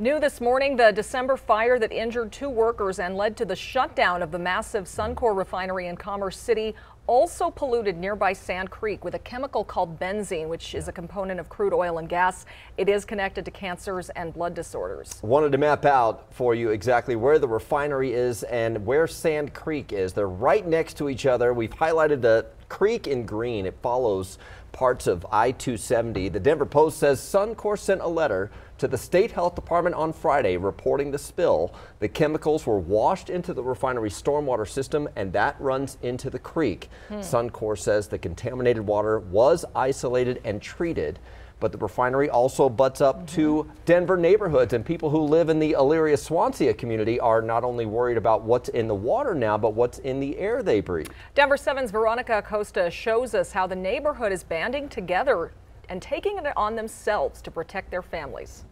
New this morning, the December fire that injured two workers and led to the shutdown of the massive Suncor refinery in Commerce City also polluted nearby Sand Creek with a chemical called benzene, which is a component of crude oil and gas. It is connected to cancers and blood disorders. Wanted to map out for you exactly where the refinery is and where Sand Creek is. They're right next to each other. We've highlighted the creek in green. It follows parts of I-270. The Denver Post says Suncor sent a letter to the state health department on Friday reporting the spill. The chemicals were washed into the refinery stormwater system and that runs into the creek. Hmm. Suncor says the contaminated water was isolated and treated but the refinery also butts up mm -hmm. to Denver neighborhoods, and people who live in the Elyria Swansea community are not only worried about what's in the water now, but what's in the air they breathe. Denver 7's Veronica Acosta shows us how the neighborhood is banding together and taking it on themselves to protect their families.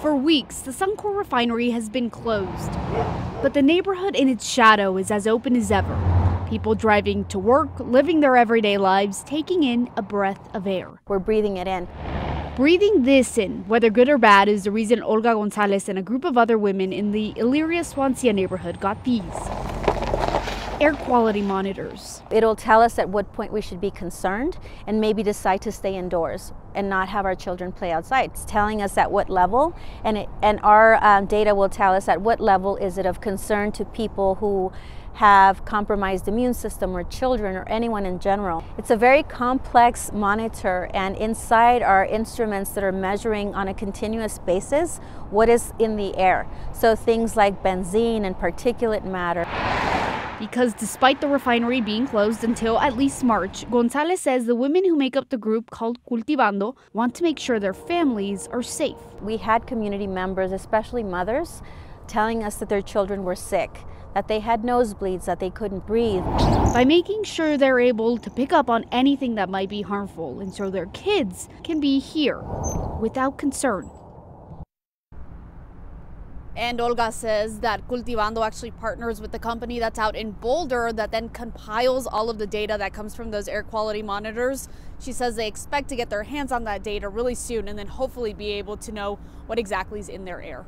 For weeks, the Suncor refinery has been closed, but the neighborhood in its shadow is as open as ever. People driving to work, living their everyday lives, taking in a breath of air. We're breathing it in. Breathing this in, whether good or bad, is the reason Olga Gonzalez and a group of other women in the Elyria Swansea neighborhood got these air quality monitors. It'll tell us at what point we should be concerned and maybe decide to stay indoors and not have our children play outside. It's telling us at what level, and, it, and our um, data will tell us at what level is it of concern to people who have compromised immune system or children or anyone in general. It's a very complex monitor and inside are instruments that are measuring on a continuous basis what is in the air. So things like benzene and particulate matter. Because despite the refinery being closed until at least March, Gonzalez says the women who make up the group called Cultivando want to make sure their families are safe. We had community members, especially mothers, telling us that their children were sick that they had nosebleeds, that they couldn't breathe. By making sure they're able to pick up on anything that might be harmful and so their kids can be here without concern. And Olga says that Cultivando actually partners with the company that's out in Boulder that then compiles all of the data that comes from those air quality monitors. She says they expect to get their hands on that data really soon and then hopefully be able to know what exactly is in their air.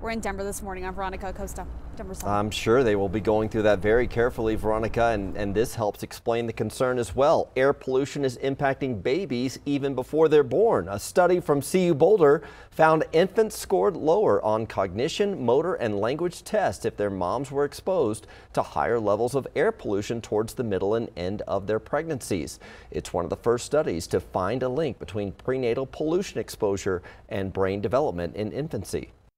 We're in Denver this morning. I'm Veronica Acosta. Denver. I'm sure they will be going through that very carefully, Veronica, and, and this helps explain the concern as well. Air pollution is impacting babies even before they're born. A study from CU Boulder found infants scored lower on cognition, motor, and language tests if their moms were exposed to higher levels of air pollution towards the middle and end of their pregnancies. It's one of the first studies to find a link between prenatal pollution exposure and brain development in infancy.